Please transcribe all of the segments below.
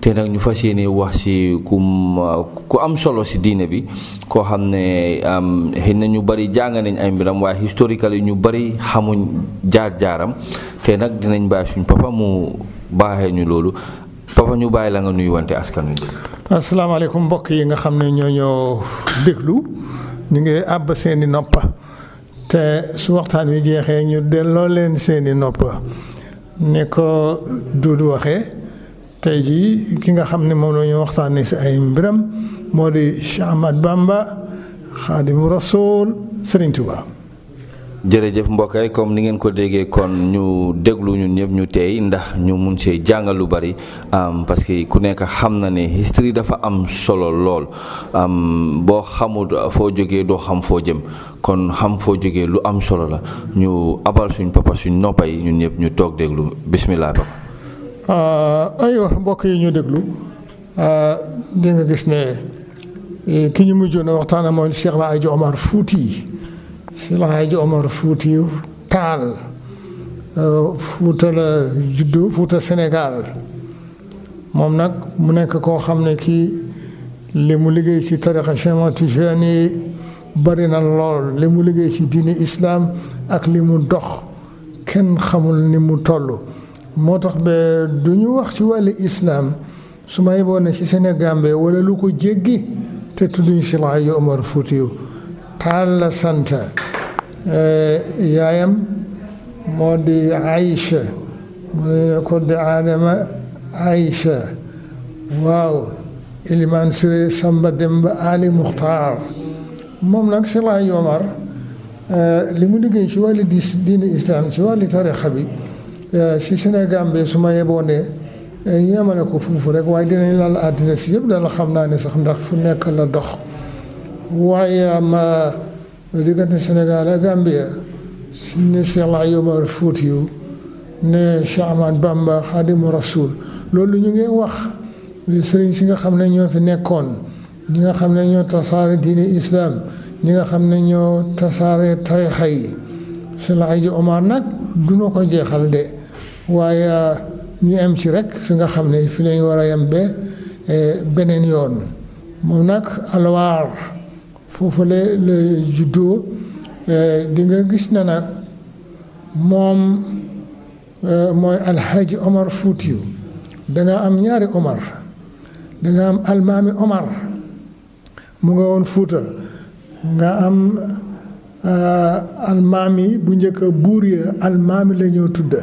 te nag ñu fas yéene wax si ku ku am solo si diine bi koo xam ne xëy na ñu bari jàng nañ ay mbiram waaye historical yi ñu bari xamuñ jaar-jaaram te nag dinañ bàyyi suñ papa mu baaxee ñu loolu papa ñu bàyyi la nga nuyu wante askan wi. asalaamaaleykum mbokk yi nga xam ne ñoo ñoo déglu ñu ngi àbb seeni noppa te su waxtaan wi jeexee ñu delloo leen seeni nopp ni ko Duudu waxee tey jii ki nga xam ne moom la ñu waxtaanee si ay mbiram moo di Cheikh Ahmad Bamba Xaadimu Rasuul Sëriñ Tuubaa jërëjëf mbokk yi comme ni ngeen ko déggee kon ñu déglu ñun ñëpp ñu teey ndax ñu mun see jàngal lu bari parce que ku nekk xam na ne history dafa am solo lool boo xamul foo jógee doo xam foo jëm. kon xam foo jógee lu am solo la ñu abal suñ papa suñ noppa yi ñun ñëpp ñu toog déglu bismillah papa ah, aywa mbokk yi ñu déglu ah, di nga gis ne eh, ki ñu mujjoon a waxtaan mooy Cheikh El Hadj Omar Fouti Cheikh El Hadj Omar Fouti Taal eh, Fouta la juddoo Fouta Sénégal moom nag mu nekk koo xam ne kii li mu liggéey ci tarixa Cheikh Tijaani bari na lool li mu liggéey ci diini islaam ak li mu dox kenn xamul ni mu toll moo tax ba du ñu wax ci wàllu islaam su ma yeboo ne ci Sénégal ba wala lu ko jéggi te tudduñu si laay yu Omar Foutiou Taal la sant yaayam moo di Aïcha mu ne ko de Adama Aïcha waaw Eliman Siré Samba Demba Ali Muxtaar moom nag si laay Omar li mu liggéey ci wàllu di diine islam ci wàllu tarixa bi si Sénégal bi su ma yeboo ne ñu yemale ko foofu rek waaye dinañ laal àddina si yëpp daal xam naa ne sax ndax fu nekk la dox waaye ma diggante Sénégal ak Gambia si ne Cheikh Ayuba Fuutiyu ne Cheikh Ahmad Bamba Xaadimu Rasul loolu ñu ngi wax sëriñ si nga xam ne ñoo fi nekkoon ñi nga xam ne ñoo tasaare diine islam ñi nga xam ne ñoo tasaare tarixa yi Cheikh Alaaji Omar nag du na ko jeexal de waaye ñu am ci rek fi nga xam ne fi lañ war a yem ba beneen yoon moom nag alwaar foofu la la juddoo di nga gis na nag moom mooy alxaaji Omar Fuutiyu danga am ñaari Omar danga am almaami Omar mu nga woon Fuuta nga am almaami bu njëkk buur ya almaami la ñoo tudda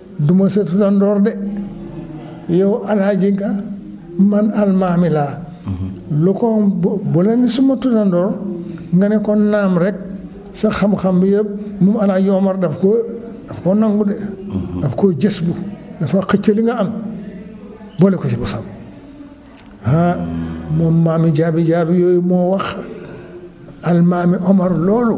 du ma sa turandoor de yow alaaji nga man almaami laa lu ko bu la ni suma turandoor nga ne ko naam rek sa xam-xam bi yëpp moom alaaji Omar daf ko daf ko nangu de daf ko jës bu dafa xëcc li nga am boole ko ci bosam ah moom maami jaabi jaabi yooyu moo wax almaami Omar loolu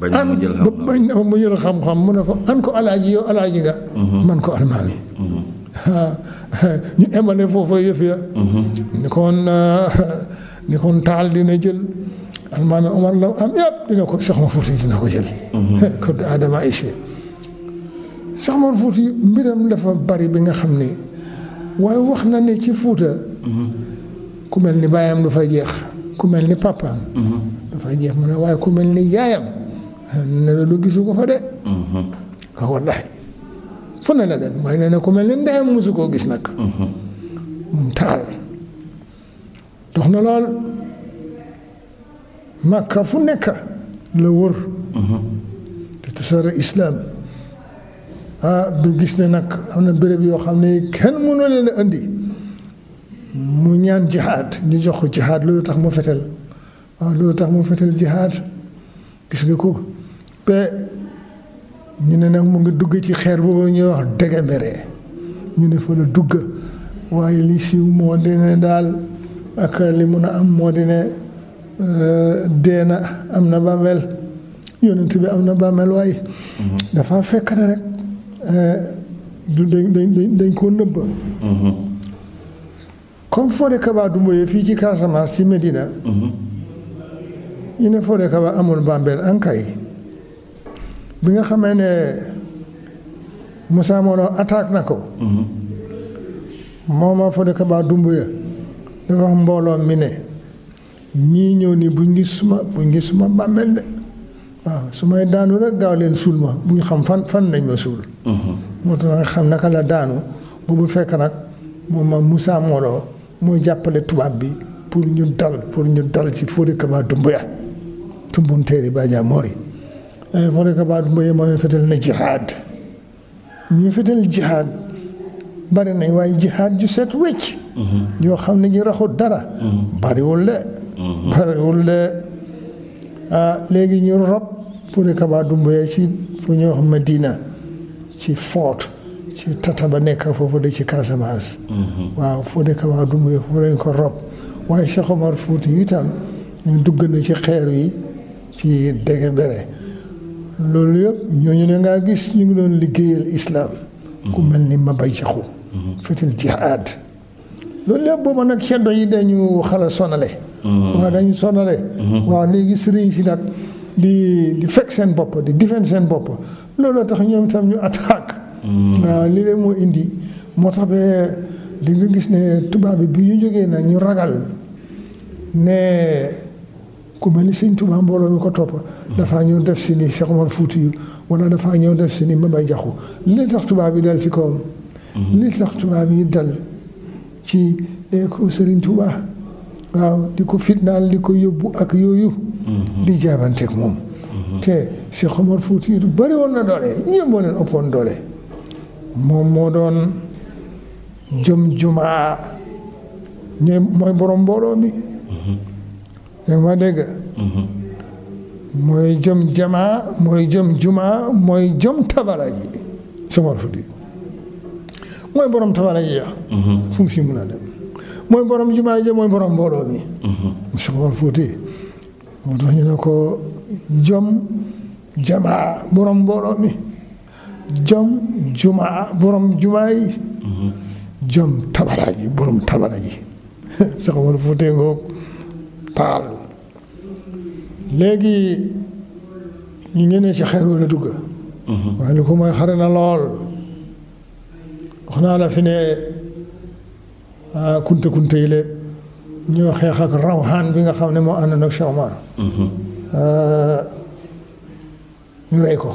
bañ mu jël xam-xam bañ mu jël xam-xam mu ne ko an ko alaaji yow alaaji nga. Mhm. man ko almaami. Mhm. ñu emale foofa yëf ya. Mhm. ni kon ah, ni kon taal dina jël. almaami Omar la am yëpp dina ko Cheikh Omar Fouti dina ko jël. kon Adama Aïché. Cheikh Omar Fouti mbiram dafa bari bi nga xam ni waaye wax na ne ci Fuuta. ku mel ni baayam du fay jeex ku mel ni papaam du fay jeex mu ne waaye ku mel ni yaayam ne la du gisu ko fa de waaw wallahi fu ne la dem waaye nee na ku mel ni ndeyam mosu koo gis nag moom taal dox na lool màkka fu nekk la wër te tasaare islaam ah du gis ne nag am na béréb yoo xam ne kenn mënu leen a indi mu ñaan jihaad ñu jox ko jihaad loolu tax mu fetel waaw loolu tax mu fetel jihaad gis nga ko te ñu ne nag mu ngi dugg ci xeer boobu ñuy wax Degembere ñu ne fa la dugg waaye li siiw moo di ne daal ak li mun a am moo di ne dee na am na bàmmeel yonent bi am na bàmmeel waaye. Mm-hmm. dafa fekk ne rek eh, du dañ dañ dañ koo nëbb. Mm-hmm. comme Fodé Kaba Doumbouya fii ci Casamance ci Medina. Mm-hmm. ñu ne Fodé Kaba amul bàmmeel ankay bi nga xamee ne Moussa Moro attaque na ko. mooma Fodé Kaba Doumbouya dafa mbooloo mi ne. ñii ñëw nii buñ gis suma buñ gis suma bàmmeel de waaw su may daanu rek gaaw leen suul ma buñ xam fan fan lañ ma suul moo tax nga xam naka la daanu boobu fekk nag moom ma Moussa Moro mooy jàppale tubaab bi pour ñu dal pour ñu dal ci Fodé Kaba Doumbouya tumbunteeri Baaja Mori Fodé Kaba Doumbouya mooy fetal na jihaad ñi fetal jihaad bari nañ waaye jihaad ju set wecc yoo xam ne ji raxul dara bariwul de bariwul de ah léegi ñu rob fu ne kabaa dumboyee ci fu ñuy wax Madina ci foot ci tata ba nekk foofu de ci Casamance waaw fu ne kabaa dumboyee foofu lañ ko rob waaye Cheikh Omar Fouti itam ñu dugg na ci xeer yi ci dégg mbere loolu yëpp ñooñu ne ngaa gis ñu ngi doon liggéeyal islaam ku mel ni Maba Jaxu fitil jihaad loolu yëpp booba nag ceddo yi dañu xala sonale waaw dañu sonale waaw léegi sëriñ si nag di di fekk seen bopp di defend seen bopp looloo tax ñoom itam ñu attaque waaw li leen moo indi moo tax ba di nga gis ne tubaab bi bi ñu jógee nag ñu ragal ne ku mel ni sëñ Tuubaa mbooloo mi ko topp dafaa ñëw def si ni Cheikh Omar Fouti yu wala dafaa ñëw def si ni Maba Jaxu li tax tubaab yi dal ci kawam li tax tubaab yi dal ci ko sëriñ Tuubaa waaw di ko fitnaal di ko yóbbu ak yooyu di jaabanteeg moom te Cheikh Omar Fouti yu bëri woon na doole ñëpp moo leen ëppoon doole moom moo doon jom jumaa ñooy mooy borom mbooloo mi yaa ma dégg mooy jom jamaa mooy jom jumaa mooy jom tabala yi Samar Fuuti mooy borom tabala yi ya fu mu si mun a dem mooy borom jumaa ja mooy borom mbooloo mi Samar Fuuti moo tax ñu ne ko jom jamaa borom mbooloo mi jom jumaa borom jumaa yi mhm. jom tabala ji borom tabala ji sax wala fuutee ngoog taal léegi ñu ñenee ci xeer wala dugg mhm. waaye lu ko mooy xare na lool wax naa la fi ne ah, kunte kunte yi léeg ñoo xeex ak rawxaan bi nga xam ne moo ànd nag Cheikh Omar mhm. ah, ñu rey ko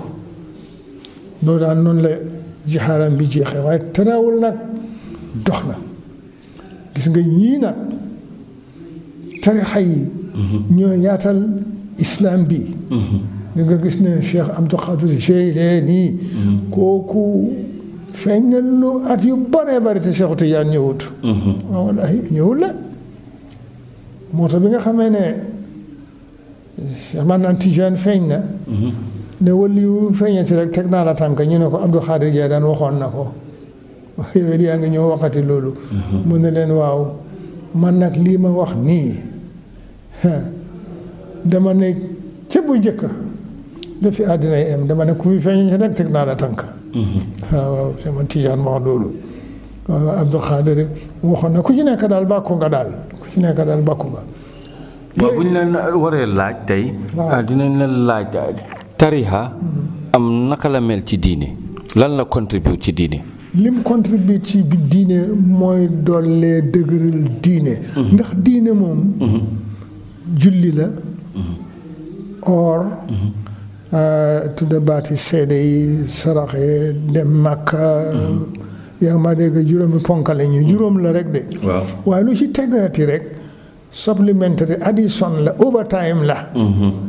loolu daal noonu la jixaaram bi jeexee waaye terewul nag dox na gis nga ñii nag tarixa yi ñoo yaatal islam bi ñu nga gis ne Cheikh Abdou Khadir Jeylaani kooku feeñ na lu at yu bare bare te Cheikh Tidiane ñëwut waaw wallaahi ñëwul la moo tax bi nga xamee ne Cheikh Maanaam Tijaan feeñ na ne wali yu feeñati rek teg naa la tànk ñu ne ko Abdou Khadir Jaay daan waxoon na ko yow it yaa ngi ñëw waxati loolu mu ne leen waaw man nag lii ma wax nii dama ne ca bu njëkk da fi àddina yi am dama ne ku fi feeñati rek teg naa la tànk waaw waaw Cheikh Maanaam Tijaan wax loolu waaw Abdou Khadir waxoon na ku ci nekk daal bàkku nga daal ku ci nekk daal bàkku nga waaw bu ñu leen waree laaj tey. Ah, dinañ leen laaj ah, tariha mm-hmm. am naka la mel ci diine lan la contribute ci diine. lim contribute ci bi diine mooy dollee dëgëral diine. Mm-hmm. ndax diine moom. Mm-hmm. julli la. or. Euh, tudda baati seede yi saraxe dem Makka. yaa ngi ma dégg juróomi ponk la ñu juróom la rek de. waaw waaye lu ci tegaati rek. supplementary addition la overtime la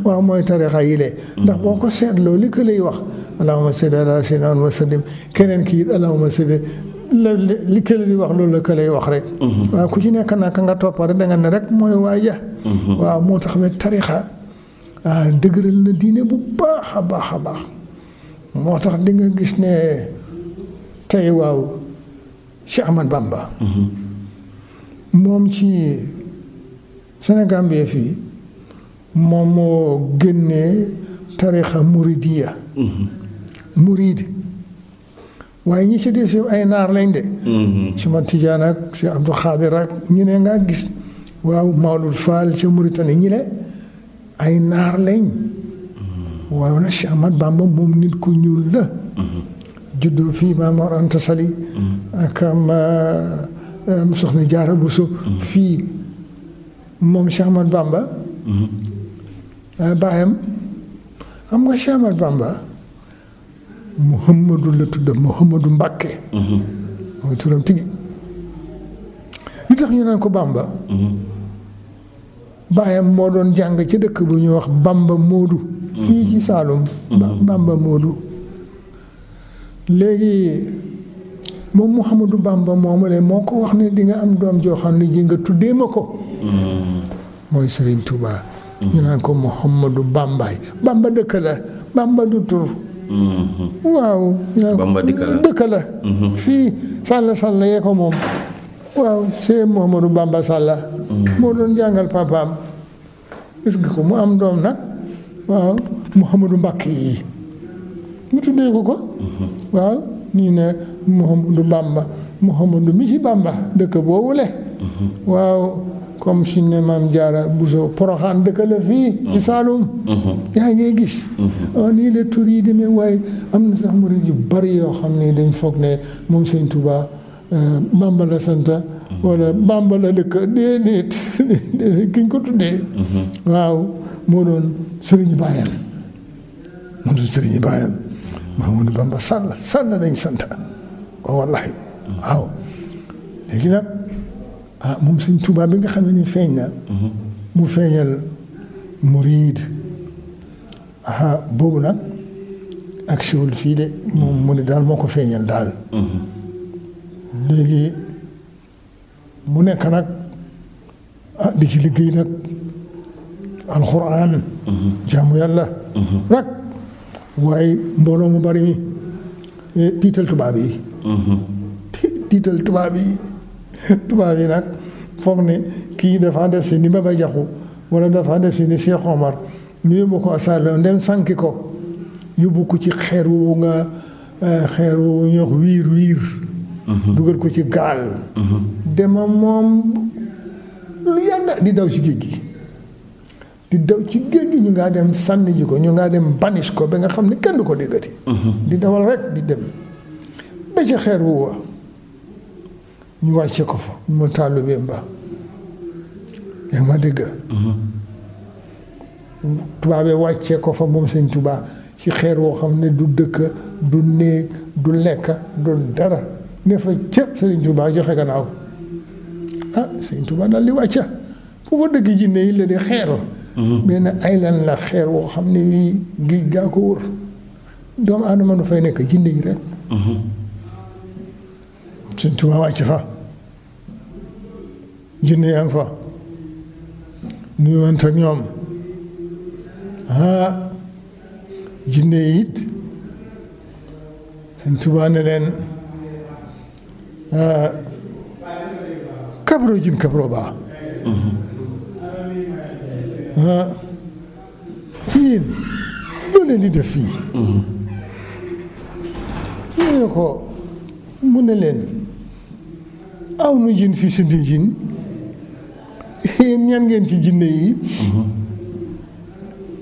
waaw mooy tarixa yi le ndax boo ko seetloo li ko lay wax allahuma salli ala sayyidina wa sallim keneen kii it allahuma salli la li ko lay wax loolu la ko lay wax rek waaw ku ci nekk naka nga toppa rek da nga ne rek mooy waaja waaw moo tax ba tarixa ah dëgëral na diine bu baax a baax a baax moo tax di nga gis ne tey waaw Cheikh Ahmad Bamba. Mhm. moom ci Sénégal bi fii moom moo génnee tarixa muridiya. Mhm. murid waaye ñi ci des ay naar lañ de. Mhm. ci ma Tijaan ak si Abdou Xaadir ak ñu ne ngaa gis waaw Mawlud Fall ca Mauritanie ñi ne. ay naar lañ waaw na Cheikh Ahmad Bamba moom nit ku ñuul la juddoo fii Maam Mor Anta Sali ak am am soxna Jaara Buso fii moom Cheikh Ahmad Bamba ah, baayam xam nga Cheikh Ahmad Bamba Muhammadu la tudd Muhammadu Mbàkke mooy turam tigi li tax ñu naan ko Bamba baayam moo doon jàng ci dëkk bu ñuy wax Bamba Moodu fii ci Saalum Bamba Moodu léegi moom Mouhamadou Bamba moomu le moo ko wax ne di nga am doom joo xam ne ji nga tuddee ma ko mooy Serigne Touba ñu naan ko Mouhamadou Bambaay Bamba dëkk la Bamba du tur waaw Bamba dëkk la dëkk la fii sàll sàll yee ko moom waaw Cheikh Mouhamadou Bamba Sall mm. moo doon jàngal papaam gis nga ko mu am doom nag waaw Mouhamadou Mbacke yi mu tuddee ko ko mm-hmm. waaw ñu ne Mouhamadou Bamba Mouhamadou mi ci Bamba dëkk boobu le mm-hmm. waaw comme si ne maam Jaara Buso Poroxaan dëkk la fii ci mhm. Saalum mhm. yaa ngay gis mhm. oh, nii la tur yi demee waaye am na sax murid yu bari yoo xam ne dañ foog ne moom Sëñ Tuubaa euh, Bamba la santa mm-hmm. wala Bamba la dëkk déedéet ki ñu ko tuddee mm-hmm. waaw moo doon sëriñu baayam moo doon sëriñu baayam Mahamadou Bamba sàll sàll lañ santa waaw wallahi mm-hmm. waaw léegi nag ah moom sëñ Tuubaa bi nga xam ne ni feeñ na mu feeñal muriid aha boobu nag ak siwul fii de moom mu ne daal moo ko feeñal daal léegi mu nekk nag ah di ci liggéey nag alxuraan jaamu yàlla rek waaye mbooloo mu bari mi eh, tiital tubaab yi ti- tiital tubaab yi tubaab yi nag foog ne kii dafa def si ni Baba Jaxu wala dafa def si ni Cheikh Omar ñu yóbbu ko asarloo dem sànki ko yóbbu ko ci xeer wu nga eh, xeer wu ñox wiir wiir mhm. dugal ko ci gaal mhm. dema moom lu yàgg di daw ci géej gi di daw ci géej gi ñu ngaa dem sànni ji ko ñu ngaa dem banish ko ba nga xam ne kenn du ko déggati mhm. di dawal rek di dem ba ci xeer wu wa ñu wàcce ko fa mu taalube ba yaa ma dégg mhm. tubaabee wàccee ko fa moom sëñ tubaa ci xeer woo xam ne du dëkk du néeg du lekk du dara ne fa cëpp sëriñ tubaa joxe gannaaw ah sëñ tubaa daal li wàcca foofa dëkk jinne yi la di xeer mhm. benn ay lan la xeer woo xam ne wii géej gaa ko wër doomu aadama nu fay nekk jinne yi rek mhm. Sëñ Tuubaa wàcc fa jinne yaa ngi fa nuyu woon ak ñoom ah jinne yi it Sëñ Tuubaa ne leen ah kabro jin kabro baa ah yéen loo leen di def fii mm-hmm. ñu ne ko mu ne leen aw nu jin fi sindi jin yéen ñan ngeen ci jinne yi mm-hmm.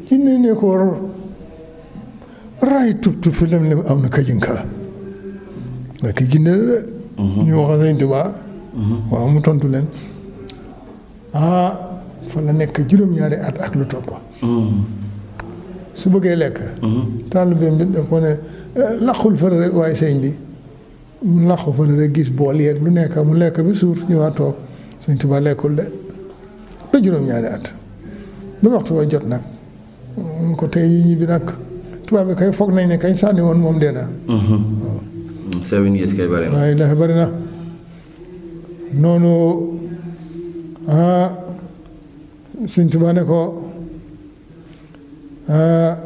jinne ne ko raay tub tub fi lem lem aw na kajinka nga ki jinne la mm-hmm. ñu wax Sëñ Tuubaa waaw mu tontu leen ah fa la nekk juróom-ñaari at ak lu topp su bëggee lekk taalibeem bi daf ko ne laqul fële rek waaye sëñ bi mu laqu fële rek gis bool yeeg lu nekk mu lekk bi suur ñu waa toog sëñ Tuubaa lekkul de ba juróom-ñaari at ba waxtu wa jot nag mu ko tey ñu ñibbi nag tubaab bi kay foog nañ ne kañ sànni woon moom dee na seven years kay bari na waaye dafa bari na noonu ah Sëñ Tuubaa ne ko ah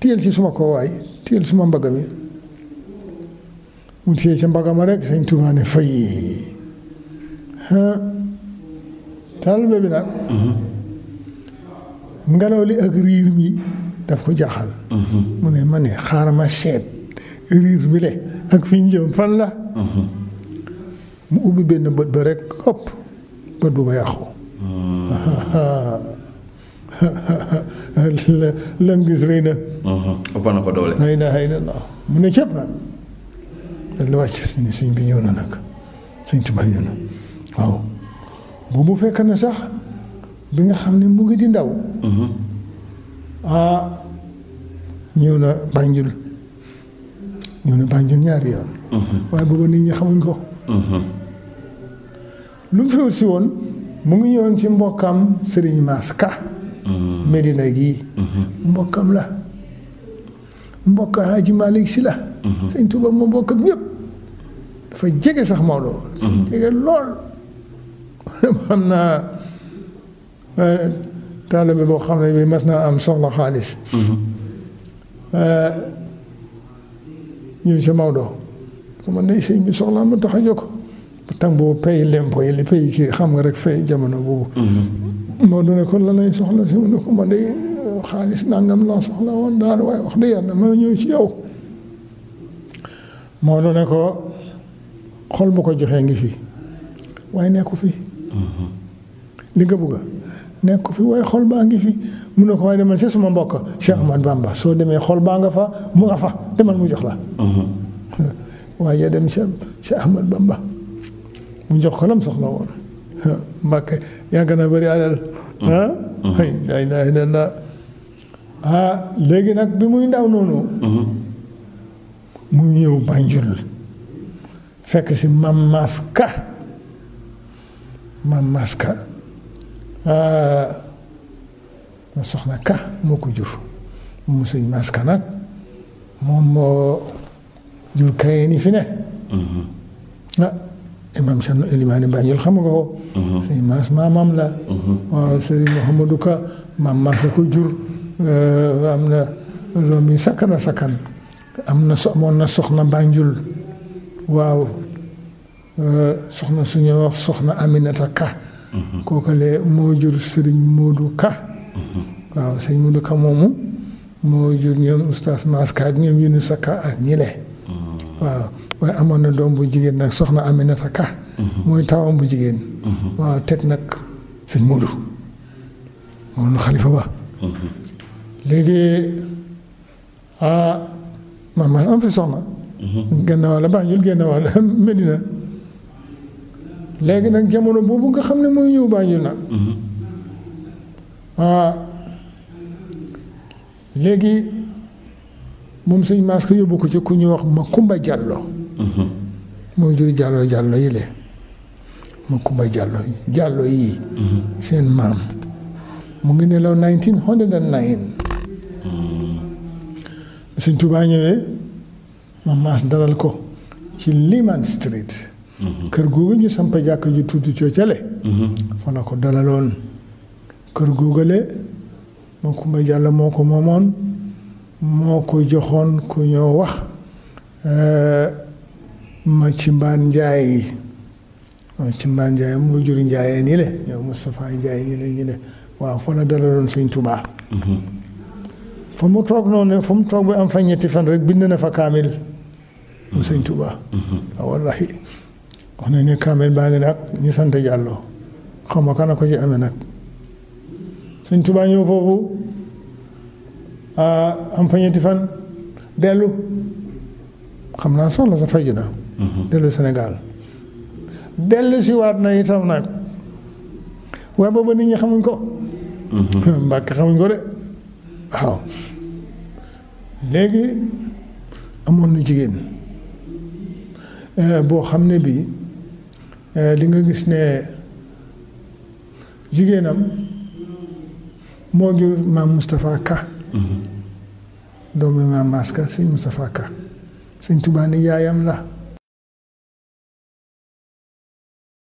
téyel ci suma ko waay téyel suma mbagg mi mu téye ca mbagg ma rek Sëñ Tuubaa ne fay ah taalibe bi nag ngelaw li ak riir mi daf ko jaaxal mhm. mu ne ma ne xaaral ma seet riir mi le ak fi ñu jëm fan la mhm. mu ubbi benn bët ba rek ëpp bët bu ba yàqu mhm. lam gis rëy na ëpp na ko doole xëy na xëy na mu ne cëpp nag dal la wàcc suñu siñ bi ñëw na nag sëñ Tuubaa yéen waaw boobu fekk na sax bi nga xam ne mu ngi di ndaw ah ñëw na Banjul ñëw na Banjul ñaari yoon waaye booba nit ñi xamuñ ko lu mu fi wut si woon mu ngi ñëwoon ci mbokkam Sëriñ Maas Ka Medina gii mbokkam la mbokk alaaji Malick si la mhm. sëñ Tuuba moo bokk ak ñëpp dafa jege sax Maodo dafa mhm. jege lool xam naa eh, taalibe boo xam ne bi mas naa am soxla xaalis mhm. eh, ñu si Maodo ko man day sëñ bi soxlaa ma tax a jóg pourtant boobu pay lempo yi li pay kii xam nga rek fay jamono boobu. Mhm. moo doon ko lan lay soxla si mu ne ko man de euh, xaalis nangam laa soxla woon daal waaye wax dëgg yàlla ma ñëw ci yow. moo doon ko xol bu ko joxee ngi fi waaye nekku fi. Mhm. li nga bëgg nekk ko fi waaye xol baa ngi fi mun na ko waaye demal ca suma mbokk Cheikh Ahmad Bamba soo demee xol baa nga fa mu nga fa demal mu jox la mhm. waaye dem ca Cheikh Ahmad Bamba mu jox ko lam soxla woon Mbàkke yàgg na bëri alal mhm. ah mhm. la ilaha illallah ah léegi nag bi muy ndaw noonu muy ñëw Banjul fekk si Maam Maas Ka maam Maas Ka ma soxna Ka moo ko jur mu sëñ Maas Ka nag moom moo jur kayeen yi fi ne ah imam Cerno Elimaani Banjul xam nga ko sëñ Maas maamam la waaw sëriñ Mouhamadou Ka maam Maas a ko jur am na doom yi sakkan a sakkan am na so amoon na soxna Banjul waaw euh, soxna suñu wax soxna Aminata Ka mhm. kookale moo jur sëriñ Modou Ka mhm. waaw sëriñ Modou Ka moomu moo jur ñoom oustaz Maska ak ñoom Yunusa Ka ak ñi le mhm. waaw waaye amoon na doom bu jigéen nag soxna Aminata Ka mooy taawam bu jigéen waaw teg nag sëñ Modou moom xalifa ba léegi ah man maa am fi soxna. Mhm. genn wàll Banjul genn wàll Medina léegi nag jamono boobu nga xam ne mooy ñëw Banjul nag. Mhm. ah léegi moom sëñ Mass ko yóbbu ko ci ku ñuy wax Makumba Diallo. Mhm. moo jur Diallo Diallo yi le ma kumba jàllo yi jàllo yi seen maam mu ngi nelaw 1909 suñ tubaa ñëwee ma maas dalal ko ci Liman Street kër googu ñu samp jàkk ju tuuti coocale fa la ko dalaloon kër googale ma kumba jàllo moo ko moomoon moo ko joxoon ku ñoo wax euh, ma ci mbaan njaay yi ma ci mbaan njaay moo jur njaayee nii le ñoo Moustapha Njaay ñi ne ñu ne waaw fa la dalaloon sëñ Tuubaa mhm. fa mu toog noonu fa mu toog ba am fa ñetti fan rek bind na fa kaamil mu sëñ Tuubaa mhm. ah, wallahi wax nañ ne kaamel baa ngi nag ñu sant Jàllo xam nga kana ko ci amee nag Sëñ Tuubaa ñëw foofu am fa ñetti fan dellu xam naa soxla sa faju na dellu Sénégal dellu si waat na itam nag waaye booba nit ñi xamuñ ko Mbàkke xamuñ ko de waaw léegi amoon na jigéen eh, boo xam ne bii eh, di nga gis ne jigéenam moo jur maam Moustapha Ka mm-hmm. doomu maam Maska sëñ Moustapha Ka sëñ Tuubaa ni yaayam la